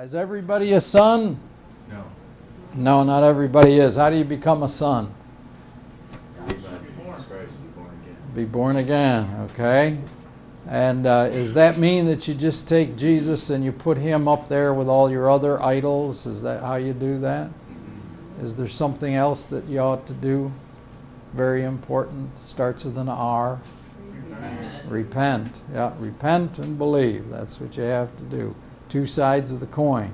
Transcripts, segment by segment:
Is everybody a son? No. No, not everybody is. How do you become a son? Believe on Jesus Christ, be born again. Be born again, okay? And uh, does that mean that you just take Jesus and you put him up there with all your other idols? Is that how you do that? Is there something else that you ought to do? Very important. Starts with an R. Repent. Yeah, repent and believe. That's what you have to do. Two sides of the coin.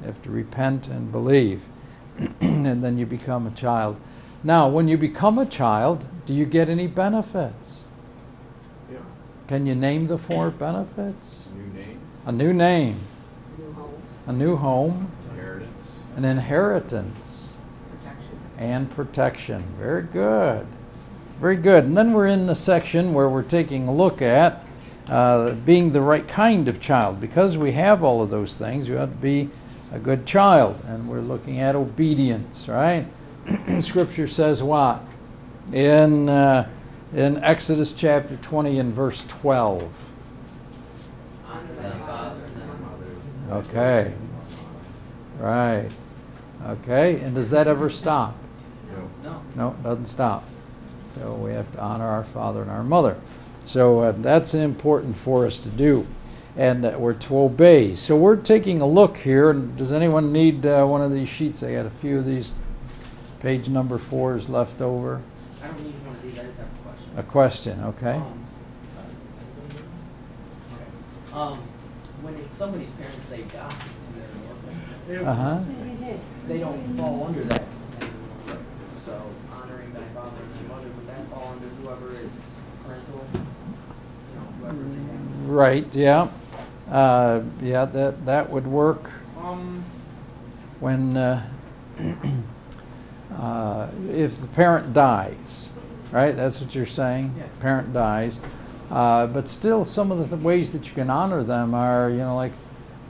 You have to repent and believe. and then you become a child. Now, when you become a child, do you get any benefits? Yeah. Can you name the four benefits? A New name, A new name, New home, a new home, inheritance. an inheritance, protection. and protection. Very good. Very good. And then we're in the section where we're taking a look at uh, being the right kind of child. Because we have all of those things, you have to be a good child. And we're looking at obedience, right? Scripture says what? In, uh, in Exodus chapter 20 and verse 12. Honor thy father and thy mother. Okay. Right. Okay. And does that ever stop? No. No. No, it doesn't stop. So we have to honor our father and our mother. So uh, that's important for us to do. And uh, we're to obey. So we're taking a look here. Does anyone need uh, one of these sheets? I got a few of these. Page number four is left over. I don't need one of these, I just have a question. A question, okay? Um, okay. Um, when it's somebody's parents say die and they're an orphan, Uh huh. they don't fall under that. So honoring thy father and thy mother, would that fall under whoever is parental? You know, whoever they have? Right, yeah. Uh, yeah, that, that would work. Um, when uh, uh, if the parent dies, right? That's what you're saying. Yeah. Parent dies, uh, but still, some of the th- ways that you can honor them are, you know, like,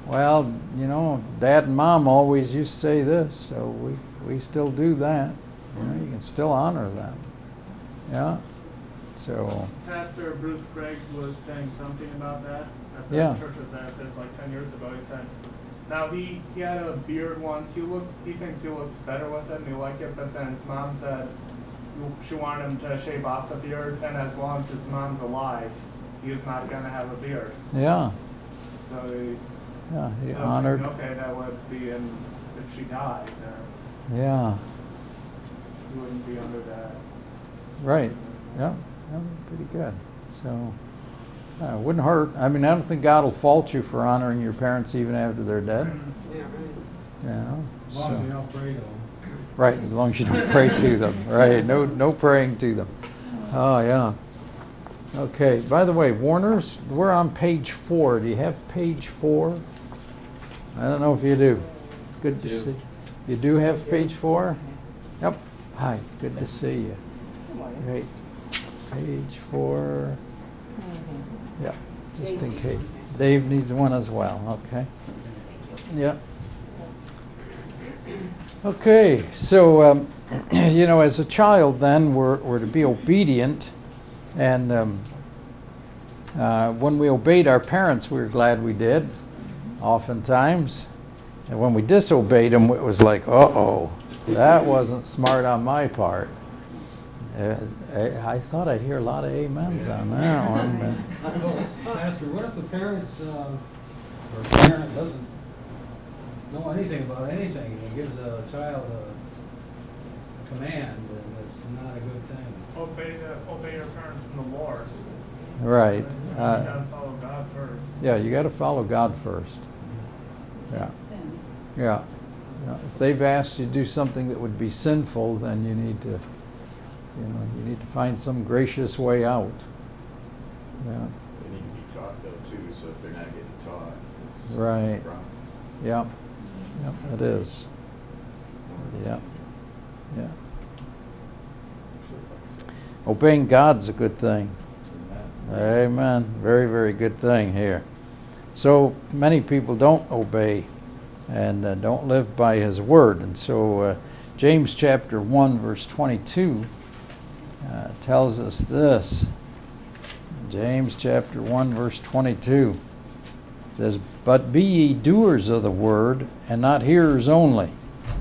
well, you know, Dad and Mom always used to say this, so we we still do that. You know, you can still honor them. Yeah. So Pastor Bruce Gregg was saying something about that at the Yeah. church was at this like ten years ago. He said, now he he had a beard once. He look he thinks he looks better with it and he like it. But then his mom said she wanted him to shave off the beard, and as long as his mom's alive, he is not gonna have a beard. yeah, So he, yeah, he so honored. thinking, okay, that would be in if she died, Yeah, he wouldn't be under that. right. Yeah, yeah, pretty good. So, uh, it wouldn't hurt. I mean, I don't think God will fault you for honoring your parents even after they're dead. yeah, right. You know. As long as so- you don't pray to them. Right, as long as you don't pray to them. Right, no, no praying to them. Oh yeah. Okay. By the way, Warner's, we're on page four. Do you have page four? I don't know if you do. It's good to see. You do have page four? Yep. Hi. Good to see you. Great. Page four. Yeah, Just in case. Dave needs one as well. Okay. Yeah. Okay, so, um, you know, as a child, then, we're, we're to be obedient. And um, uh, when we obeyed our parents, we were glad we did, oftentimes. And when we disobeyed them, it was like, uh oh, that wasn't smart on my part. Uh, I, I thought I'd hear a lot of amens on that one. But Pastor, what if the parents, uh, or parent doesn't know anything about anything and gives a child a command, and it's not a good thing? Obey the obey your parents in the Lord. Right. So you Uh, gotta follow God first. yeah, you got to follow God first. Yeah. Yeah. Yeah. If they've asked you to do something that would be sinful, then you need to, you know, you need to find some gracious way out. Yeah. They need to be taught though too, so if they're not getting taught, it's. Right. Yeah. Yep, it is. Yeah. Yeah. Obeying God's a good thing. Amen. Very, very good thing here. So many people don't obey and uh, don't live by His word. And so uh, James chapter 1, verse 22 uh, tells us this. James chapter 1, verse 22. Says, But be ye doers of the word, and not hearers only,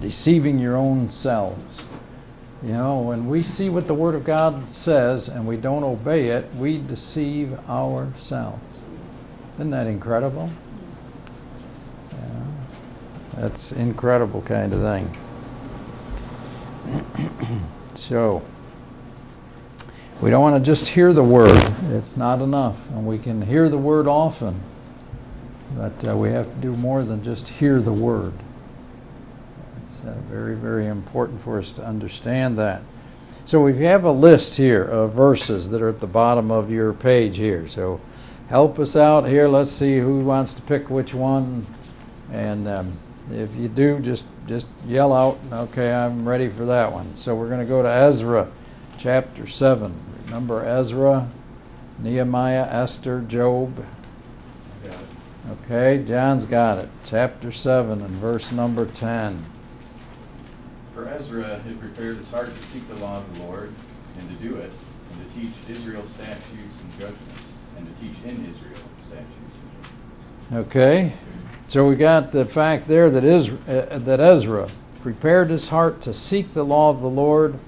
deceiving your own selves. You know, when we see what the Word of God says and we don't obey it, we deceive ourselves. Isn't that incredible? Yeah. That's incredible kind of thing. so, we don't want to just hear the Word. It's not enough. And we can hear the Word often. But uh, we have to do more than just hear the Word. It's uh, very, very important for us to understand that. So we have a list here of verses that are at the bottom of your page here. So help us out here. Let's see who wants to pick which one. And um, if you do, just just yell out, okay, I'm ready for that one. So we're going to go to Ezra chapter 7. Remember Ezra, Nehemiah, Esther, Job. Okay, John's got it. Chapter 7 and verse number 10. For Ezra had prepared his heart to seek the law of the Lord, and to do it, and to teach Israel statutes and judgments, and to teach in Israel statutes and judgments. Okay, so we got the fact there that, Is, uh, that Ezra prepared his heart to seek the law of the Lord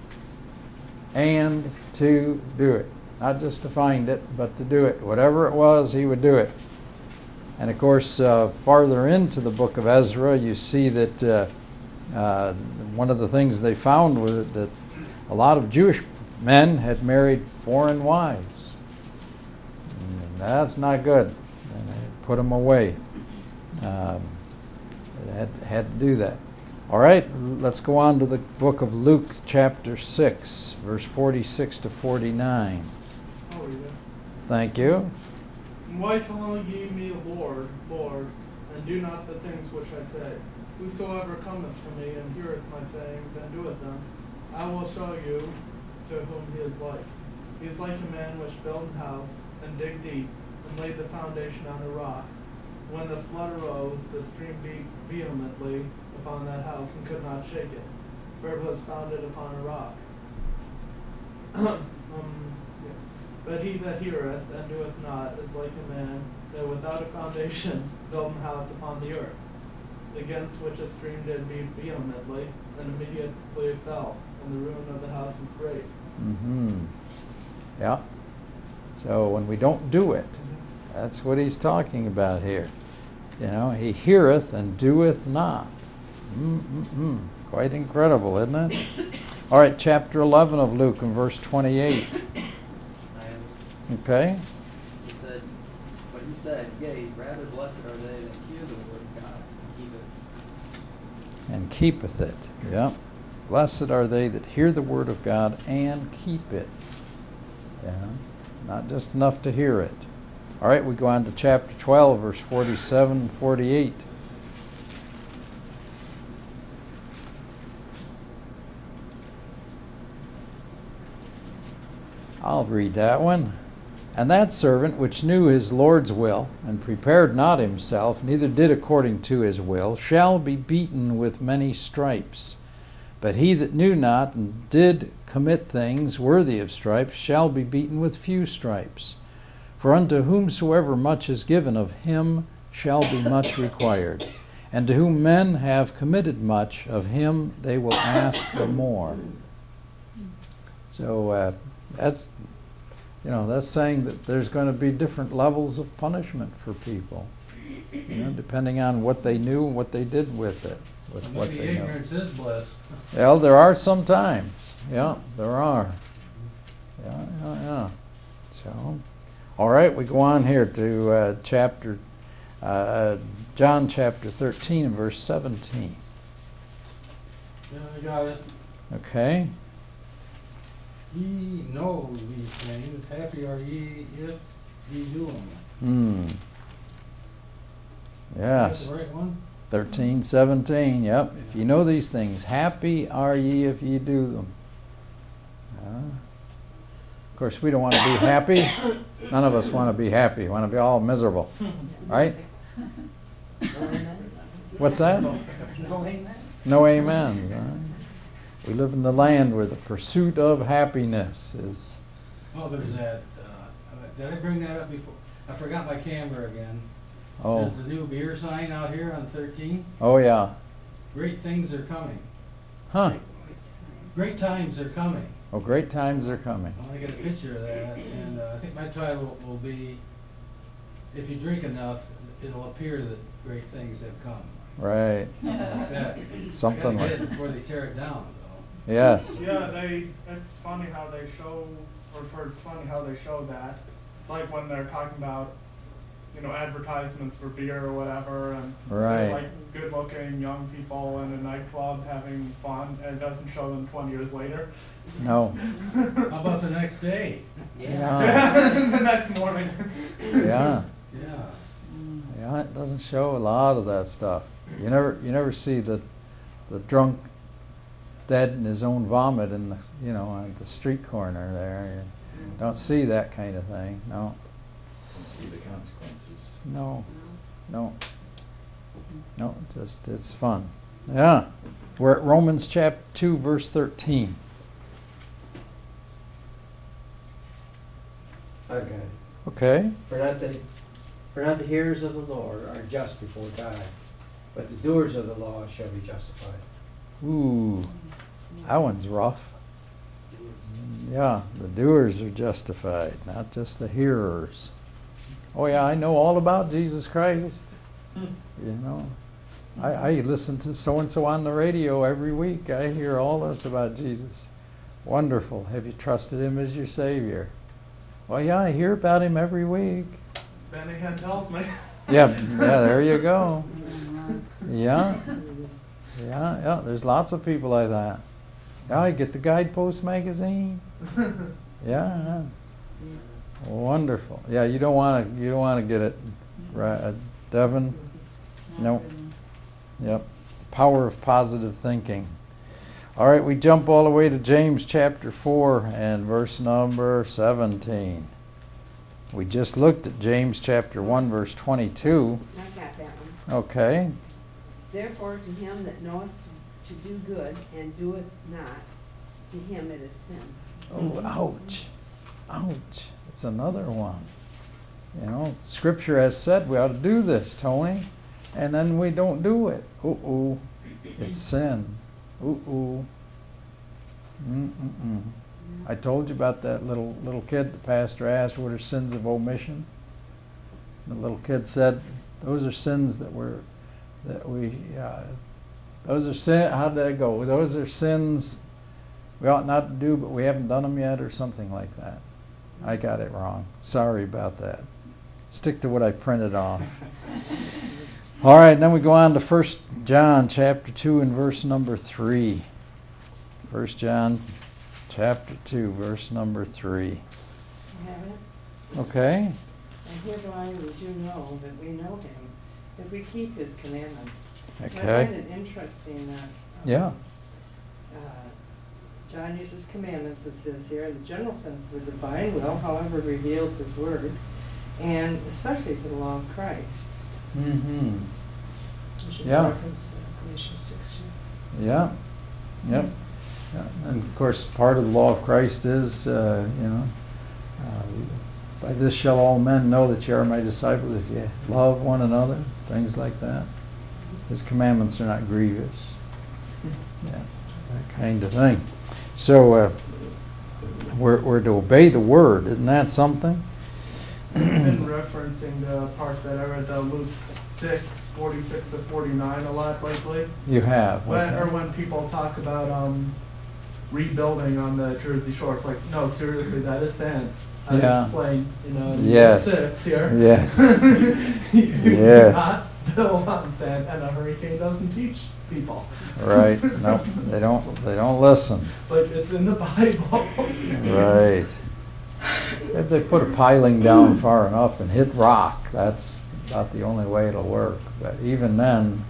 and to do it. Not just to find it, but to do it. Whatever it was, he would do it. And of course, uh, farther into the book of Ezra, you see that uh, uh, one of the things they found was that a lot of Jewish men had married foreign wives. And that's not good. And they put them away. Um, had, had to do that. All right, let's go on to the book of Luke, chapter 6, verse 46 to 49. Oh. Thank you. Why call ye me Lord, Lord, and do not the things which I say? Whosoever cometh to me and heareth my sayings and doeth them, I will show you to whom he is like. He is like a man which built an house and dig deep and laid the foundation on a rock. When the flood arose, the stream beat vehemently upon that house and could not shake it, for it was founded upon a rock. um, yeah. But he that heareth and doeth not is like a man that without a foundation built an house upon the earth, against which a stream did beat vehemently, and immediately it fell, and the ruin of the house was great. Mm-hmm. Yeah. So when we don't do it, that's what he's talking about here. You know, he heareth and doeth not. Mm-mm-mm. Quite incredible, isn't it? All right, chapter 11 of Luke and verse 28. Okay? He said, but he said, Yea, rather blessed are they that hear the word of God and keep it. and keepeth it. Yep. Blessed are they that hear the word of God and keep it. Yeah. Not just enough to hear it. All right, we go on to chapter 12, verse 47 and 48. I'll read that one. And that servant which knew his Lord's will, and prepared not himself, neither did according to his will, shall be beaten with many stripes. But he that knew not and did commit things worthy of stripes shall be beaten with few stripes. For unto whomsoever much is given of him shall be much required. And to whom men have committed much, of him they will ask the more. So uh, that's, you know, that's saying that there's going to be different levels of punishment for people, you know, depending on what they knew and what they did with it, with what they know. is bliss. Well, there are some times. Yeah, there are. Yeah, yeah, yeah. So, all right, we go on here to uh, chapter, uh, John chapter 13 and verse 17. Yeah, I got it. Okay? Ye know these things, happy are ye if ye do them. Hmm. Yes. The right one? 13, 17, yep. If you know these things, happy are ye if ye do them. Yeah. Of course, we don't want to be happy. None of us want to be happy. We want to be all miserable, right? What's that? No amen. No amens. huh? We live in the land where the pursuit of happiness is. Oh, there's that, uh, did I bring that up before? I forgot my camera again. Oh, There's a new beer sign out here on thirteen. oh yeah. Great things are coming. Huh. Great times are coming. Oh, great times are coming. I want to get a picture of that, and uh, I think my title will be, if you drink enough, it'll appear that great things have come. Right. Something Like that. Something I get like it before they tear it down. Yes. Yeah, they, it's funny how they show, or for, it's funny how they show that. It's like when they're talking about, you know, advertisements for beer or whatever, and Right. there's like good-looking young people in a nightclub having fun, and it doesn't show them twenty years later. No. How about the next day? Yeah. the next morning. Yeah. Yeah. Yeah, it doesn't show a lot of that stuff. You never, you never see the, the drunk dead in his own vomit in the, you know, on the street corner there. You mm-hmm. don't see that kind of thing. No, Don't see the consequences. no, no, no. Just it's fun. Yeah, we're at Romans chapter two, verse thirteen. I've got it. Okay. For not the, for not the hearers of the law are just before God, but the doers of the law shall be justified. Ooh, that one's rough. Yeah, the doers are justified, not just the hearers. Oh yeah, I know all about Jesus Christ. Hmm. You know, I, I listen to so and so on the radio every week. I hear all this about Jesus. Wonderful. Have you trusted Him as your Savior? Well, yeah, I hear about Him every week. Benny Hinn tells me. Yeah, yeah. There you go. Yeah, yeah, yeah. There's lots of people like that. Yeah, I get the Guidepost magazine. Yeah, yeah. Wonderful. Yeah, you don't want to. You don't want to get it, right, uh, Devin? No. Yep. Power of positive thinking. All right, we jump all the way to James chapter four and verse number seventeen. We just looked at James chapter one, verse twenty-two. I got that one. Okay. Therefore, to him that knoweth to do good and doeth not, to him it is sin. Oh, ouch. Ouch. It's another one. You know, Scripture has said we ought to do this, Tony, and then we don't do it. Ooh, ooh. It's sin. Ooh, ooh. Mm-mm-mm. I told you about that little little kid the pastor asked what are sins of omission. The little kid said, "Those are sins that were that we uh, those are sin. How'd that go? Those are sins we ought not to do, but we haven't done them yet, or something like that. I got it wrong. Sorry about that. Stick to what I printed off. All right, then we go on to First John chapter two and verse number three. First John chapter two, verse number three. You have it? Okay. And hereby we do know that we know him, if we keep his commandments. I find Okay. it interesting that. um, Yeah. uh, John uses commandments, it says here, in the general sense of the divine will, however revealed his word, and especially to the law of Christ. Mm-hmm. Yeah. reference uh, Galatians six two. Yeah. Yep. Yeah. And of course, part of the law of Christ is, uh, you know, uh, by this shall all men know that you are my disciples if you love one another, things like that. His commandments are not grievous. Yeah, that kind of thing. So uh, we're, we're to obey the word. Isn't that something? been referencing the part that I read, the Luke six, forty-six to forty-nine a lot lately. You have. When, or when people talk about, um, rebuilding on the Jersey Shore, it's like, no, seriously, that is sand. I Yeah. explained, you know, in Yes. Luke six here. Yes. You do Yes. Not build on sand, and a hurricane doesn't teach people. Right. No, they don't. They don't listen. It's like, it's in the Bible. Right. If they put a piling down far enough and hit rock, that's about the only way it'll work. But even then,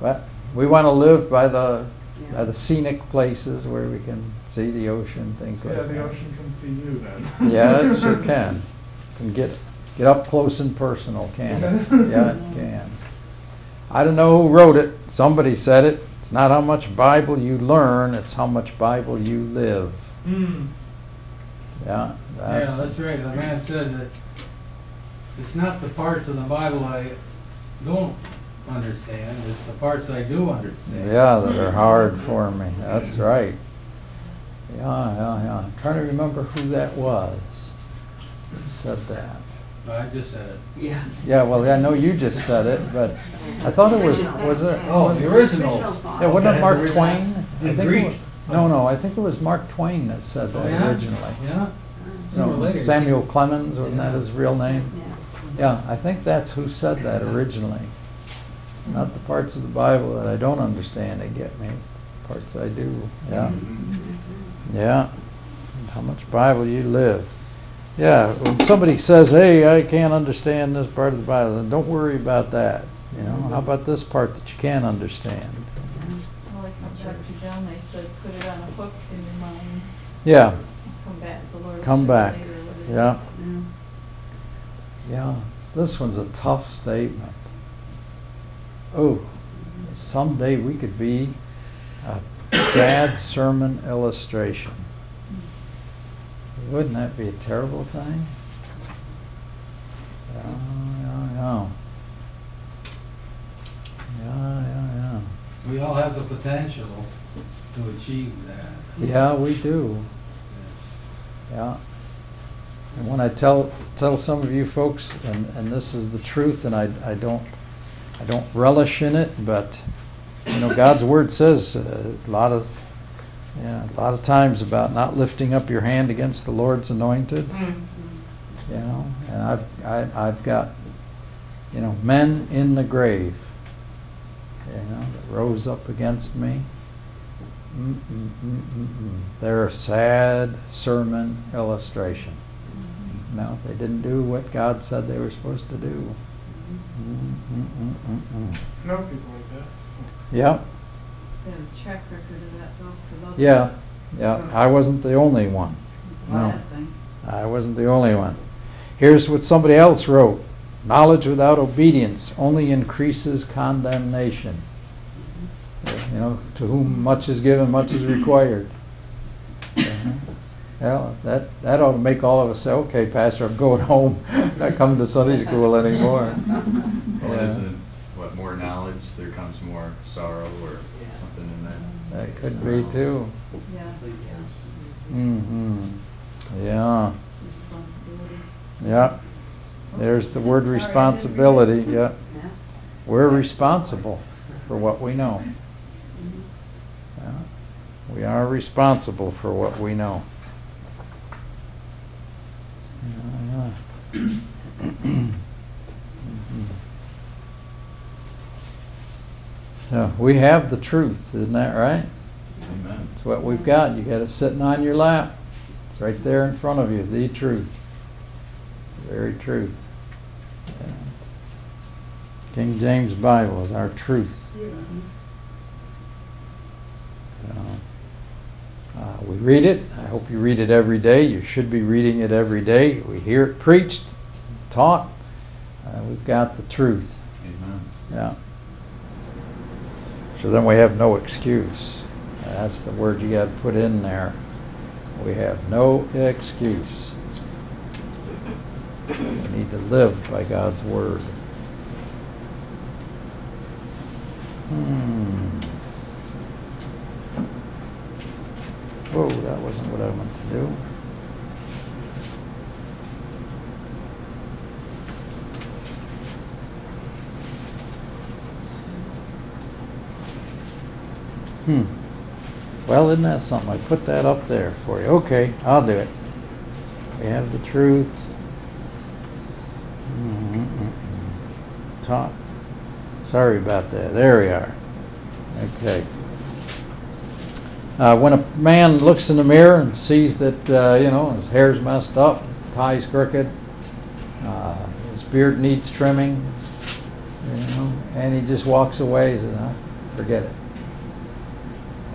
but we want to live by the by the scenic places where we can see the ocean, things like that. Yeah, the ocean can see you then. Yeah, it sure can. Can get get up close and personal, can it? Yeah, it can. I don't know who wrote it. Somebody said it. It's not how much Bible you learn; it's how much Bible you live. Hmm. Yeah, Yeah, that's that's right. The man said that it's not the parts of the Bible I don't understand, it's the parts I do understand. Yeah, that are hard for me. That's right. Yeah, yeah, yeah. I'm trying to remember who that was that said that. I just said it. Yeah. Yeah, well, I know you just said it, but I thought it was, was it? Oh, the originals. Yeah, wasn't it Mark the original. Twain? I In think it Greek. wa- No, no, I think it was Mark Twain that said Oh, that yeah? originally. Yeah? No, Sooner or later. Samuel Clemens, wasn't that his real name? Yeah. Yeah, I think that's who said that originally. Not the parts of the Bible that I don't understand that get me, it's the parts I do, yeah. Mm-hmm. Yeah, how much Bible you live. Yeah, when somebody says, hey, I can't understand this part of the Bible, then don't worry about that. You know, how about this part that you can understand? Well, like Dr. John, they said, put it on a hook in your mind, Yeah, come back, the Lord Come back. what Yeah. yeah, this one's a tough statement. Oh, someday we could be a sad sermon illustration. Wouldn't that be a terrible thing? Yeah, yeah, yeah. Yeah, yeah, yeah. We all have the potential to achieve that. Yeah, we do. Yeah. And when I tell, tell some of you folks, and, and this is the truth, and I, I don't, I don't relish in it, but, you know, God's word says uh, a lot of, yeah, a lot of times about not lifting up your hand against the Lord's anointed, you know, and I've, I, I've got, you know, men in the grave, you know, that rose up against me. Mm, mm, mm, mm, mm. They're a sad sermon illustration. No, they didn't do what God said they were supposed to do. Mm, mm, mm, mm, mm. No people like that. Yep, They have a track record of that though, for others. yeah, yeah. I oh. wasn't the only one. It's No. I wasn't the only one. Here's what somebody else wrote Knowledge without obedience only increases condemnation. Mm-hmm. You know, to whom much is given, much is required. Well, that, that ought to make all of us say, okay, Pastor, I'm going home, I'm not coming to Sunday school anymore. Well, Yeah. isn't, what, more knowledge, there comes more sorrow or Yeah. something in that? Could be too. Yeah, hmm Yeah, it's a responsibility. yeah. There's the word Sorry, I didn't read it. responsibility, yeah. Yeah. We're responsible for what we know. Yeah. We are responsible for what we know. Yeah, yeah. Mhm. Yeah, we have the truth, isn't that right? Amen. It's what we've got. You got it sitting on your lap. It's right there in front of you, the truth. Very truth. Yeah. King James Bible is our truth. So, uh, we read it. I hope you read it every day. You should be reading it every day. We hear it preached, taught. Uh, we've got the truth. Amen. Yeah. So then we have no excuse. That's the word you got to put in there. We have no excuse. We need to live by God's word. Hmm. Whoa, that wasn't what I meant to do. Hmm. Well, isn't that something? I put that up there for you. Okay, I'll do it. We have the truth. Taught. Sorry about that. There we are. Okay. Uh, when a man looks in the mirror and sees that, uh, you know, his hair's messed up, his tie's crooked, uh, his beard needs trimming, you know, and he just walks away and says, "Ah, forget it.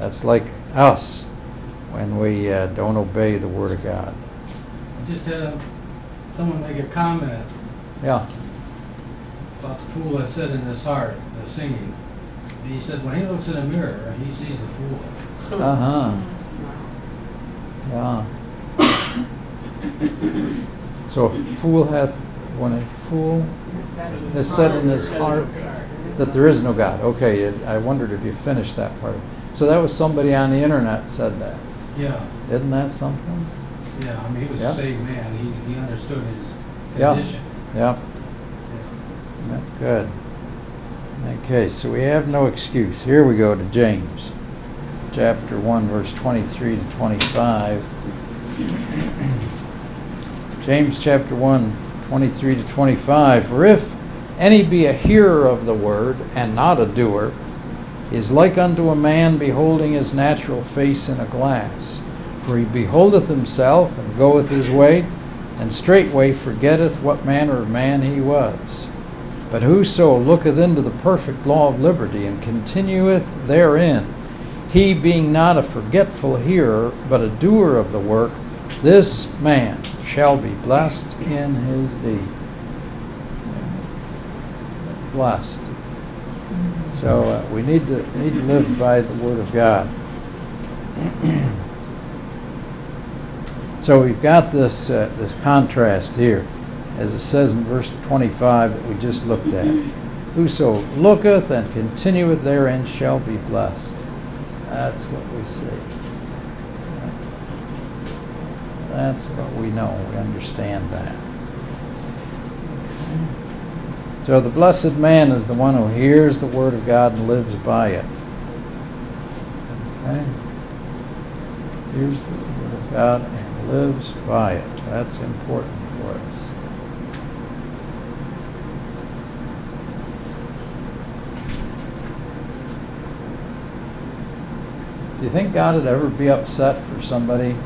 That's like us when we uh, don't obey the Word of God. I just had a, someone make a comment Yeah. about the fool that said in his heart, the singing. He said when he looks in a mirror, he sees a fool. Uh huh. Yeah. so a fool hath when a fool has said in his heart that there is no God. Okay, it- I wondered if you finished that part. So that was somebody on the internet said that. Yeah, Isn't that something? yeah, I mean, he was Yeah. a saved man, he, he understood his condition. Yep. Yeah. Yeah, Good. Okay, so we have no excuse. Here we go to James, chapter 1, verse 23 to 25. James chapter 1, 23 to 25. For if any be a hearer of the word and not a doer, is like unto a man beholding his natural face in a glass. For he beholdeth himself and goeth his way, and straightway forgetteth what manner of man he was. But whoso looketh into the perfect law of liberty and continueth therein, he being not a forgetful hearer, but a doer of the work, this man shall be blessed in his deed. Blessed. So uh, we need to need to live by the word of God. So we've got this uh, this contrast here, as it says in verse 25 that we just looked at. Whoso looketh and continueth therein shall be blessed. That's what we see. That's what we know. We understand that. So the blessed man is the one who hears the word of God and lives by it. Okay? Hears the word of God and lives by it. That's important for us. Do you think God would ever be upset for somebody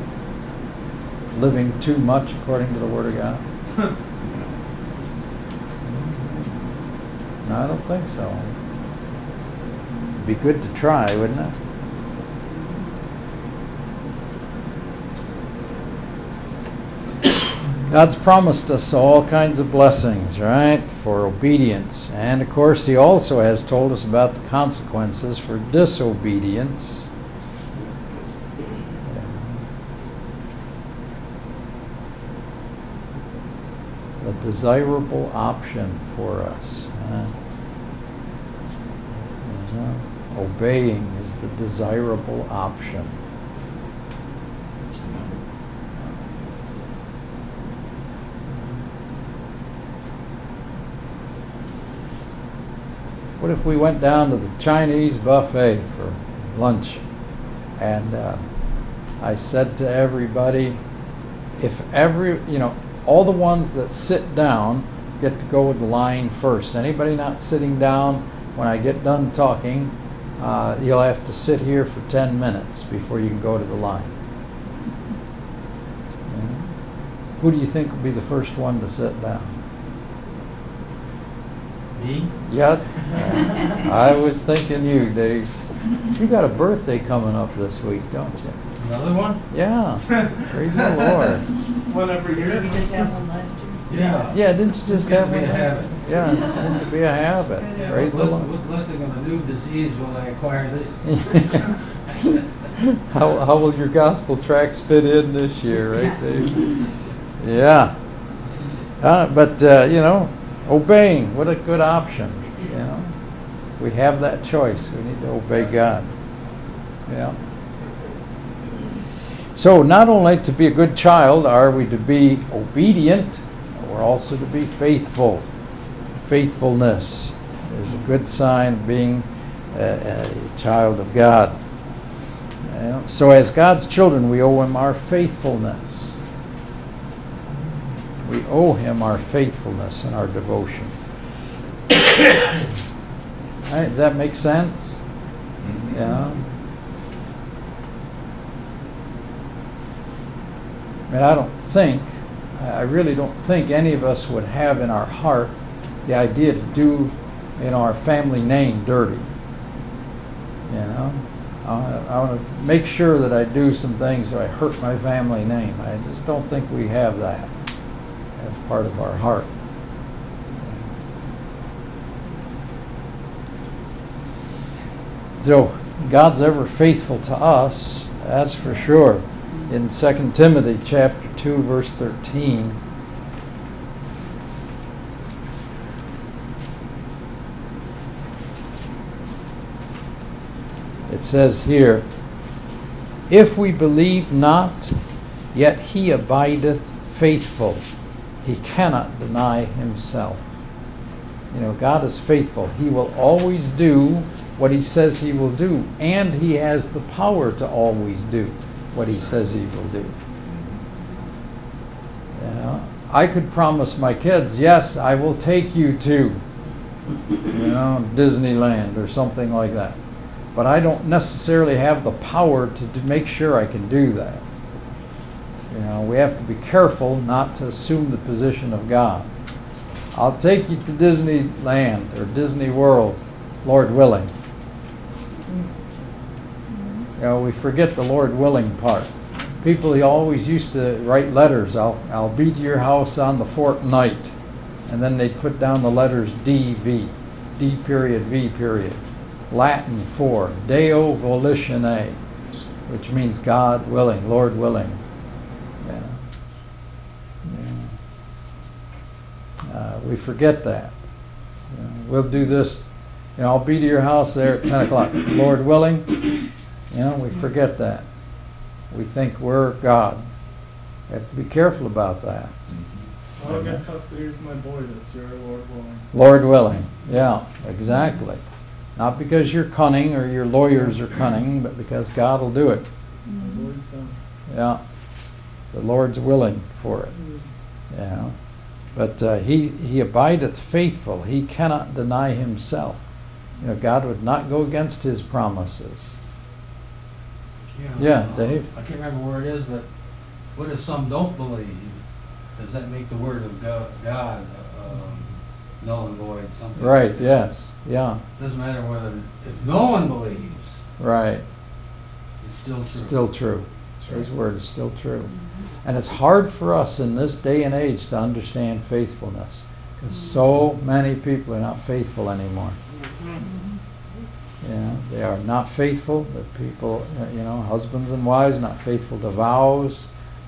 living too much according to the Word of God? No, I don't think so. It'd Be good to try, wouldn't it? God's promised us all kinds of blessings, right, for obedience. And of course, He also has told us about the consequences for disobedience. A desirable option for us. Uh, Obeying is the desirable option. What if we went down to the Chinese buffet for lunch and uh, I said to everybody, if every, you know, all the ones that sit down get to go with the line first. Anybody not sitting down, when I get done talking, uh, you'll have to sit here for 10 minutes before you can go to the line. Who do you think will be the first one to sit down? Me? Yeah, I was thinking you, Dave. You got a birthday coming up this week, don't you? Another one? Yeah, praise the Lord. One every year. We just have one last year. Yeah. Yeah, didn't you just It's have gonna one? be a habit. Yeah, it's going to be a habit. Yeah, Praise the what Lord. blessing- What blessing of a new disease will I acquire this? how, how will your gospel tracks fit in this year, right, Dave? Yeah. Uh, but, uh, you know, obeying, what a good option, you know? We have that choice. We need to obey God. Yeah. So, not only to be a good child are we to be obedient, we're also to be faithful. Faithfulness is a good sign of being a, a child of God. So, as God's children, we owe Him our faithfulness. We owe Him our faithfulness and our devotion. Right, does that make sense? Mhm. Yeah. I mean, I don't think, I really don't think any of us would have in our heart the idea to do, know, our family name dirty. You know, I want to make sure that I do some things that I hurt my family name. I just don't think we have that as part of our heart. So God's ever faithful to us, that's for sure in 2 Timothy chapter 2 verse 13 it says here if we believe not yet he abideth faithful. He cannot deny himself. You know God is faithful. He will always do what he says he will do and he has the power to always do what he says he will do. Yeah, I could promise my kids, yes, I will take you to, you know, Disneyland or something like that. But I don't necessarily have the power to, to make sure I can do that. You know, we have to be careful not to assume the position of God. I'll take you to Disneyland or Disney World, Lord willing. You know, we forget the Lord willing part. People always used to write letters. I'll, I'll be to your house on the fortnight. And then they'd put down the letters DV, D period, V period. Latin for Deo Volitione, which means God willing, Lord willing. Uh, we forget that. We'll do this. You know, I'll be to your house there at 10 o'clock, Lord willing. You know, we forget that. We think we're God. We have to be careful about that. I'll get custody of my boy this year, Lord willing. Lord willing. Yeah, exactly. Not because you're cunning or your lawyers are cunning, but because God will do it. Yeah. The Lord's willing for it. Yeah. But uh, he, he abideth faithful. He cannot deny himself. You know, God would not go against his promises. Yeah, uh, Dave? I can't remember where it is, but what if some don't believe? Does that make the word of Go- God um, null and void? Something like Right, that? yes. Yeah, Doesn't matter whether, if no one believes, right. it's still true. Still true. That's His word is still true. And it's hard for us in this day and age to understand faithfulness because so many people are not faithful anymore. Yeah, they are not faithful. The people, uh, you know, husbands and wives not faithful to vows.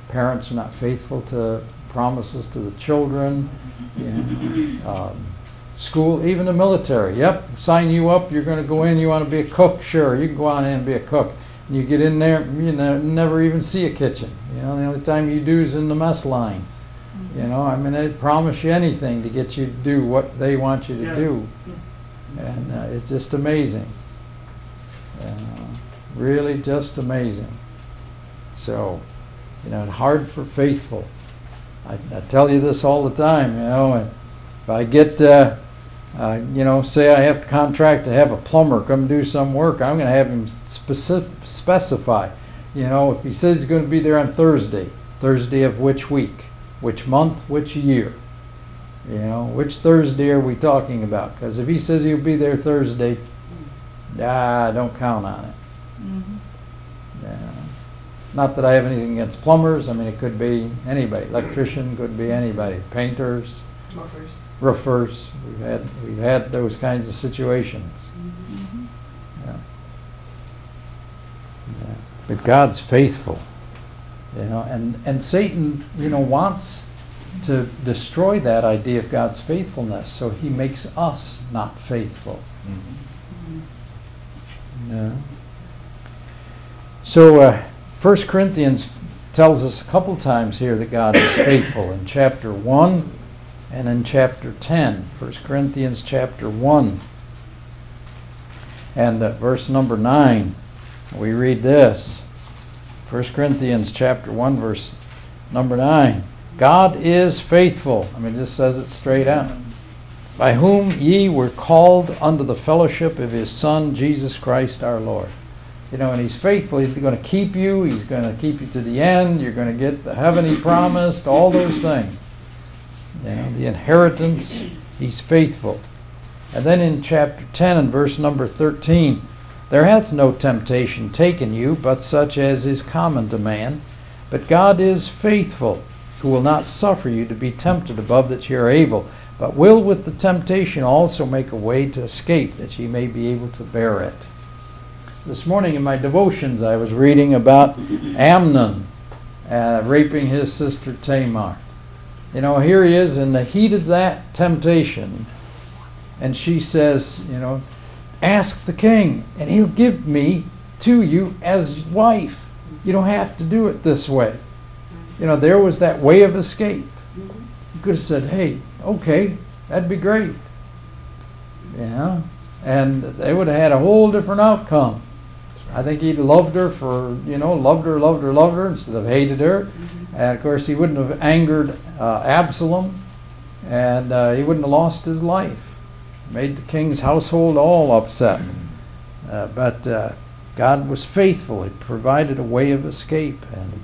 Parents are not faithful to promises to the children. Know, um, school, even the military. Yep, sign you up. You're going to go in. You want to be a cook? Sure, you can go on in and be a cook. And you get in there, you ne- never even see a kitchen. You know, the only time you do is in the mess line. You know, I mean, they promise you anything to get you to do what they want you to Yes. do. And uh, it's just amazing. Uh, really just amazing. So, you know, hard for faithful. I, I tell you this all the time, you know, and if I get, uh, uh, you know, say I have to contract to have a plumber come do some work, I'm going to have him specific, specify, you know, if he says he's going to be there on Thursday, Thursday of which week, which month, which year. You know, which Thursday are we talking about? Because if he says he'll be there Thursday, ah, don't count on it. Mhm. Yeah. Not that I have anything against plumbers. I mean, it could be anybody. Electrician could be anybody. Painters, Muffers. roofers. We've had we've had those kinds of situations. Mhm. Yeah. Yeah. But God's faithful. You know, and and Satan, you know, wants to destroy that idea of God's faithfulness, so he makes us not faithful. Mhm. Yeah. So, uh, 1 Corinthians tells us a couple times here that God is faithful in chapter 1 and in chapter 10. 1 Corinthians chapter 1 and uh, verse number 9. We read this 1 Corinthians chapter 1, verse number 9. God is faithful. I mean, it just says it straight out by whom ye were called unto the fellowship of his Son, Jesus Christ our Lord. You know, and he's faithful. He's going to keep you. He's going to keep you to the end. You're going to get the heaven he promised, all those things. You know, the inheritance, he's faithful. And then in chapter 10 and verse number 13, there hath no temptation taken you, but such as is common to man. But God is faithful, who will not suffer you to be tempted above that ye are able, but will with the temptation also make a way to escape, that ye may be able to bear it. This morning in my devotions, I was reading about Amnon uh, raping his sister Tamar. You know, here he is in the heat of that temptation, and she says, you know, ask the king, and he'll give me to you as wife. You don't have to do it this way. You know, there was that way of escape. You could have said, hey, okay, that'd be great. Yeah. And they would have had a whole different outcome. I think he'd loved her for, you know, loved her, loved her, loved her instead of hated her. And of course, he wouldn't have angered uh, Absalom, and uh, he wouldn't have lost his life. Made the king's household all upset. Uh, but uh, God was faithful. He provided a way of escape, and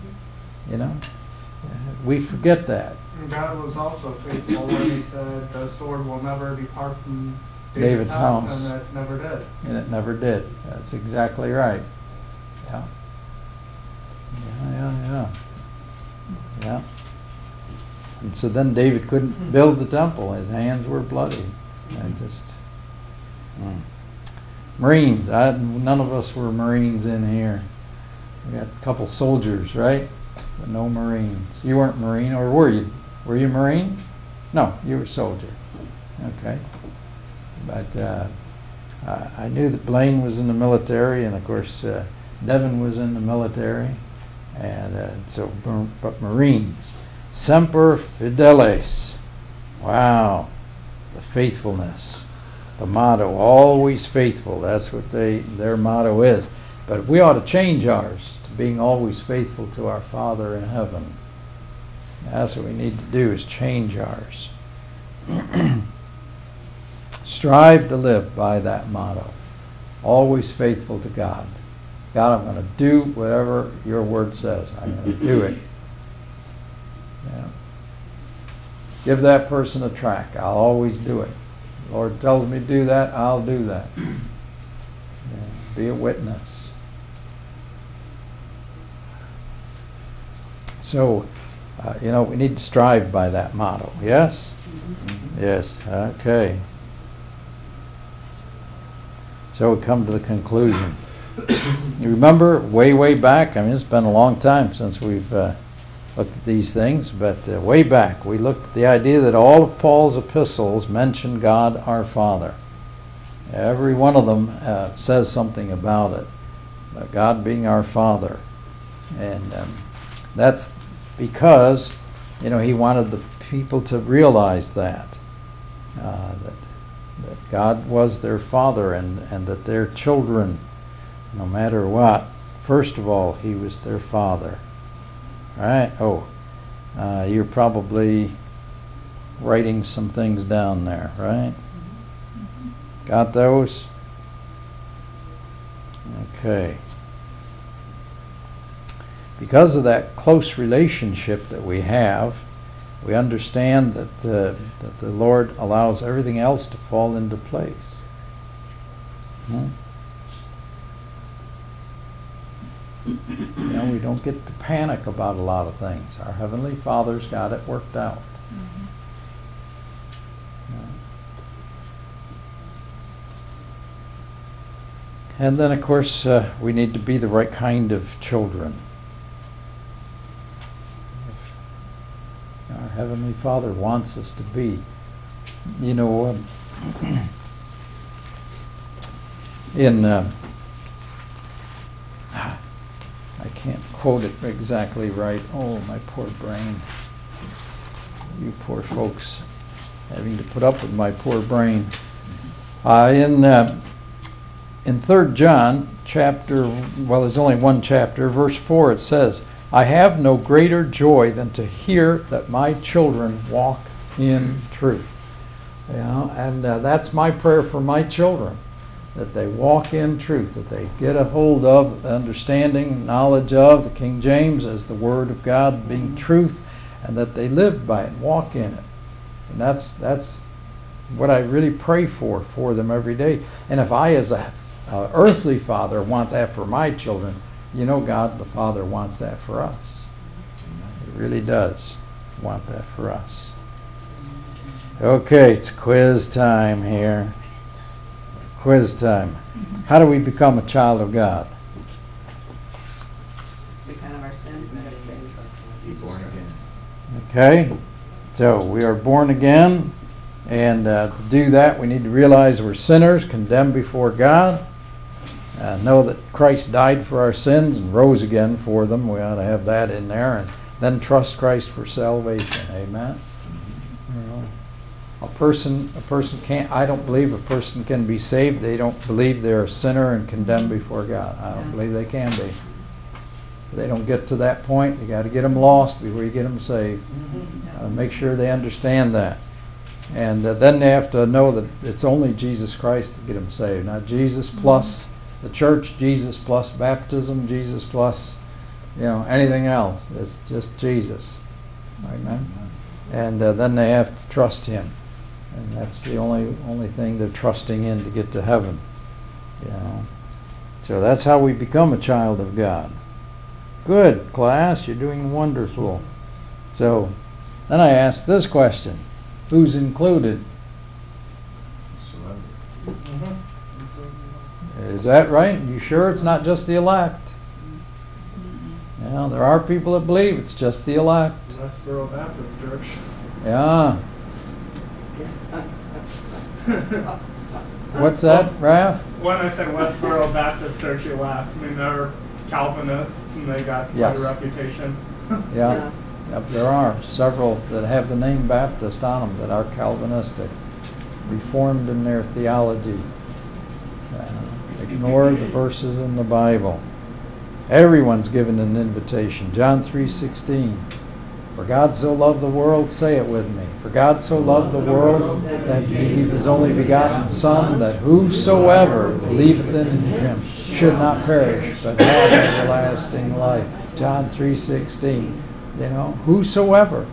you know, we forget that. And God was also faithful when he said the sword will never depart from David's David's house, house. and it never did. And it never did. That's exactly right. Yeah. Yeah, yeah, yeah. Yeah. And so then David couldn't build the temple. His hands were bloody. And just. mm. Marines. I, none of us were Marines in here. We got a couple soldiers, right? But no Marines. You weren't Marine, or were you? Were you a Marine? No, you were a soldier. Okay. But uh, I knew that Blaine was in the military, and of course, uh, Devin was in the military, and uh, so, but Marines. Semper Fidelis. Wow. The faithfulness. The motto, always faithful. That's what they, their motto is. But we ought to change ours to being always faithful to our Father in heaven. That's what we need to do is change ours. Strive to live by that motto. Always faithful to God. God, I'm going to do whatever your word says. I'm going to do it. Yeah. Give that person a track. I'll always do it. The Lord tells me to do that, I'll do that. Yeah. Be a witness. So, uh, you know, we need to strive by that motto. Yes? Yes. Okay. So we come to the conclusion. You remember way, way back, I mean, it's been a long time since we've uh, looked at these things, but uh, way back, we looked at the idea that all of Paul's epistles mention God our Father. Every one of them uh, says something about it, about God being our Father. And um, that's because, you know, he wanted the people to realize that, uh, that, that God was their Father and, and that their children, no matter what, first of all, he was their Father. Right? Oh, uh, you're probably writing some things down there, right? Got those? Okay. Because of that close relationship that we have, we understand that the, that the Lord allows everything else to fall into place. Hmm? You know, we don't get to panic about a lot of things. Our Heavenly Father's got it worked out. And then, of course, uh, we need to be the right kind of children. Our Heavenly Father wants us to be. You know, um, in, uh, I can't quote it exactly right. Oh, my poor brain. You poor folks having to put up with my poor brain. Uh, in uh, in 3 John chapter, well, there's only one chapter, verse 4, it says, I have no greater joy than to hear that my children walk in truth. You know, and uh, that's my prayer for my children, that they walk in truth, that they get a hold of the understanding, knowledge of the King James as the Word of God being truth, and that they live by it, walk in it. And that's, that's what I really pray for for them every day. And if I, as a uh, earthly father want that for my children, you know God the Father wants that for us. He really does want that for us. Okay, it's quiz time here. Quiz time. How do we become a child of God? Repent of our sins, meditate. Be born again. Okay, so we are born again, and uh, to do that, we need to realize we're sinners, condemned before God, uh, know that Christ died for our sins and rose again for them. We ought to have that in there, and then trust Christ for salvation. Amen. You know, a person, a person can't. I don't believe a person can be saved. They don't believe they're a sinner and condemned before God. I don't believe they can be. They don't get to that point. You got to get them lost before you get them saved. Uh, make sure they understand that. And uh, then they have to know that it's only Jesus Christ to get them saved, not Jesus plus the church, Jesus plus baptism, Jesus plus, you know, anything else. It's just Jesus. Amen. And uh, then they have to trust Him, and that's the only only thing they're trusting in to get to heaven. You know. So that's how we become a child of God. Good class, you're doing wonderful. So then I asked this question Who's included? Surrender. Is that right? You sure it's not just the elect? You know, there are people that believe it's just the elect. Westboro Baptist Church. Yeah. What's that, Raph? When I said Westboro Baptist Church, you laughed. I mean, they're Calvinists and they got quite Yes. a reputation. Yeah. Yep, there are several that have the name Baptist on them that are Calvinistic, reformed in their theology. Ignore the verses in the Bible. Everyone's given an invitation. John 3:16. For God so loved the world, say it with me. For God so loved the world that he gave his only begotten Son, that whosoever believeth in him should not perish, but have everlasting life. John 3:16. You know, whosoever.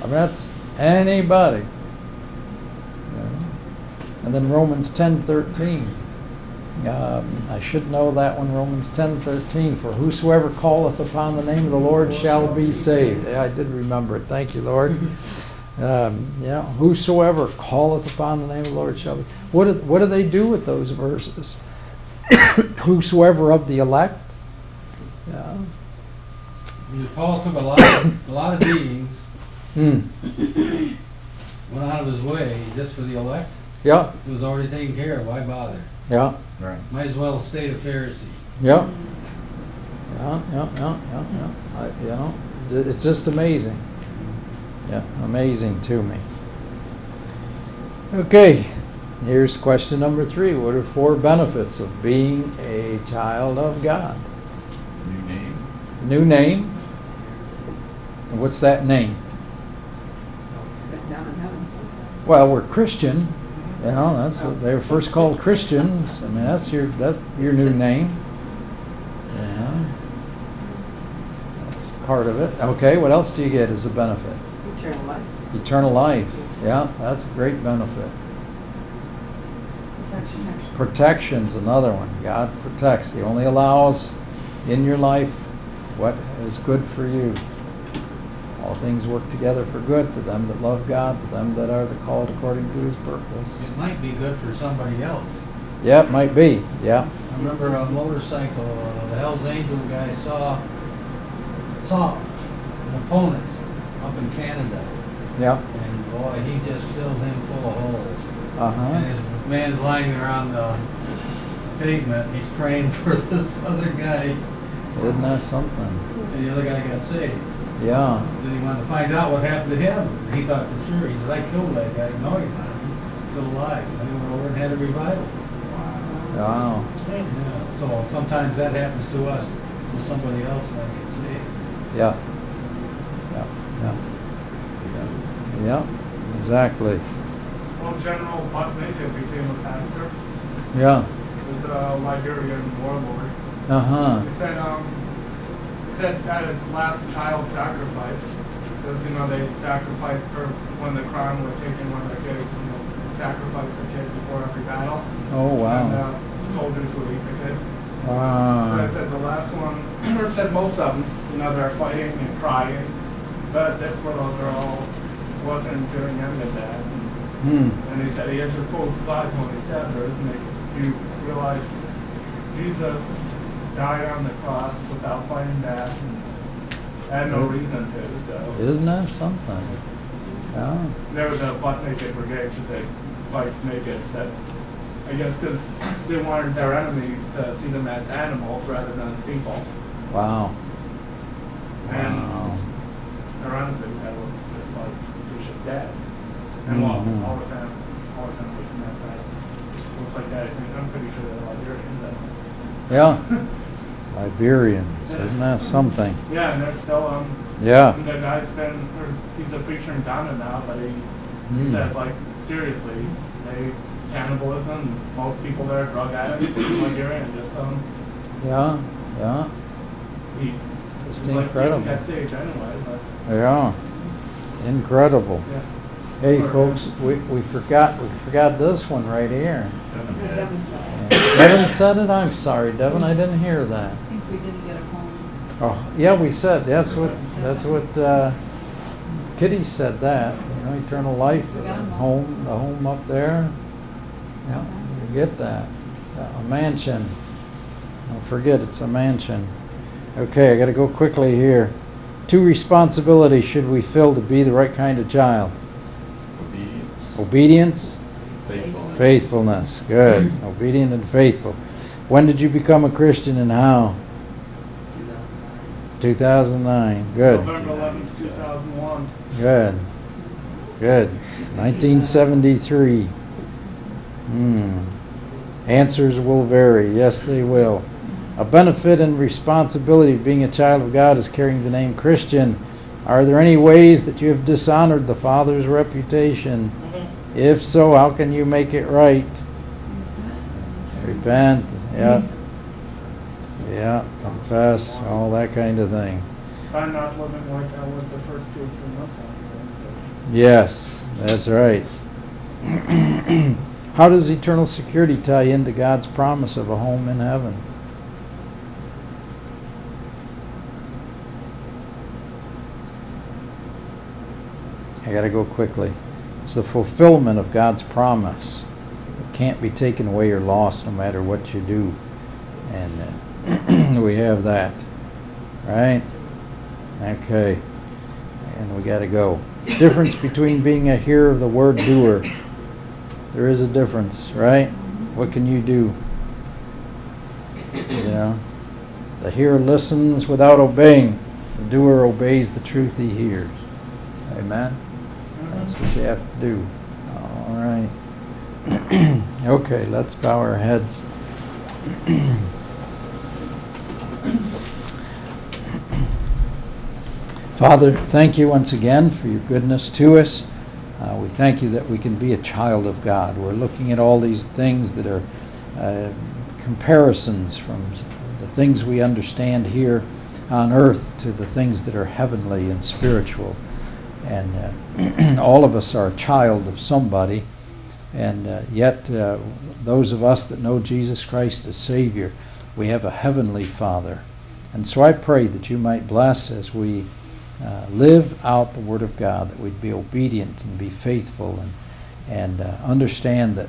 I mean, that's anybody. And then Romans 10:13. Um, I should know that one, Romans 10:13. For whosoever calleth upon the name of the Lord shall be saved. Yeah, I did remember it. Thank you, Lord. Um, you know, whosoever calleth upon the name of the Lord shall be. What do, what do they do with those verses? whosoever of the elect. Yeah. Paul took a lot, of- a lot of beatings, Hmm. went out of his way just for the elect. Yeah. It was already taken care of, why bother? Yeah. Right. Might as well stay a Pharisee. Yeah. Yeah, yeah, yeah, yeah, yeah. I, you know, it's just amazing. Yeah, amazing to me. Okay, here's question number three. What are four benefits of being a child of God? New name. New name. And what's that name? Down in heaven. Well, we're Christian. You know, that's they were first called Christians. I mean, that's your that's your new name. Yeah, that's part of it. Okay, what else do you get as a benefit? Eternal life. Eternal life. Yeah, that's a great benefit. Protection. Protection's another one. God protects. He only allows in your life what is good for you. All things work together for good to them that love God, to them that are the called according to His purpose. It might be good for somebody else. Yeah, it might be. Yeah. I remember a motorcycle, uh, the Hell's Angel guy saw, saw an opponent up in Canada. Yeah. And boy, he just filled him full of holes. Uh huh. And his man's lying there on the pavement, he's praying for this other guy, Isn't that something? and the other guy got saved. Yeah. Then he wanted to find out what happened to him. And he thought for sure, he said, I killed that guy. No, he's not, he's still alive. And he went over and had a revival. Wow. Yeah, so sometimes that happens to us, to somebody else might get saved. Yeah. Yeah. Yeah. Yeah. Yeah. Exactly. Well, General Butt Naked became a pastor. Yeah. He was a Liberian warlord. Uh huh. He said, um, he said at his last child sacrifice, because, you know, they sacrificed, or when the crown was taken, one of the kids, you know, sacrificed the kid before every battle. Oh And, wow. uh, soldiers would eat the kid. So I said the last one, or said most of them, you know, they're fighting and crying. But this little girl wasn't doing any of that. And, Hmm. and he said he had to close his eyes when he said her, isn't it? You realize Jesus died on the cross without fighting back and had no reason to, so. Isn't that something? Yeah. There was a butt naked brigade, should say, fight naked, said I guess because they wanted their enemies to see them as animals rather than as people. Wow. And Wow. their enemy that was just like Lucia's dad. And well, Mhm. all the fam, all the family from that side looks like that. I think I'm pretty sure they're Liberian. But Yeah. Liberians, isn't that something? yeah, and they're still um. Yeah. And the guy's been, or he's a preacher in Ghana now, but he, he Hmm. says like seriously, they cannibalism. Most people there are drug addicts in Nigeria, and just um, Yeah, yeah, he, just he's like incredible. Stage anyway, but Yeah, incredible. yeah. Hey, folks, we, we forgot, we forgot this one right here. Devin said. Devin said it, I'm sorry, Devin, I didn't hear that. I think we didn't get it home. Oh, yeah, we said, that's what, that's what, uh, Kitty said that, you know, eternal life, We got 'em home, the home up there. Yeah, you get that, a mansion. Don't forget, it's a mansion. Okay, I gotta go quickly here. Two responsibilities should we fill to be the right kind of child? Obedience, Obedience, faithfulness. faithfulness, good, obedient and faithful. When did you become a Christian and how? 2009, good. November 11th, 2001. Good. Good. 1973. Hmm. Answers will vary. Yes, they will. A benefit and responsibility of being a child of God is carrying the name Christian. Are there any ways that you have dishonored the Father's reputation? If so, how can you make it right? Repent. Yeah. Yeah. Confess. All that kind of thing. By not living like I was the first two or three months after. Yes, that's right. How does eternal security tie into God's promise of a home in heaven? I got to go quickly. It's the fulfillment of God's promise. It can't be taken away or lost no matter what you do. And uh, we have that. Right? Okay. And we got to go. Difference between being a hearer of the word doer. There is a difference, right? What can you do? Yeah. The hearer listens without obeying. The doer obeys the truth he hears. Amen? That's what you have to do. All right. okay, let's bow our heads. Father, thank you once again for your goodness to us. Uh, we thank you that we can be a child of God. We're looking at all these things that are uh, comparisons from the things we understand here on earth to the things that are heavenly and spiritual. And uh, all of us are a child of somebody. And uh, yet, uh, those of us that know Jesus Christ as Savior, we have a heavenly Father. And so I pray that you might bless as we uh, live out the Word of God, that we'd be obedient and be faithful and, and uh, understand that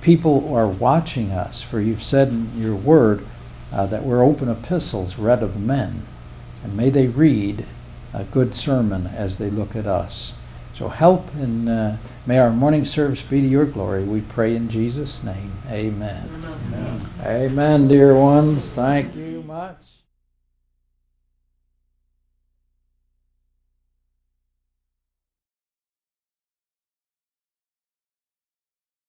people are watching us. For you've said in your Word uh, that we're open epistles read of men. And may they read a good sermon as they look at us. So help and uh, may our morning service be to your glory. We pray in Jesus' name. Amen. Amen, dear ones. Thank you much.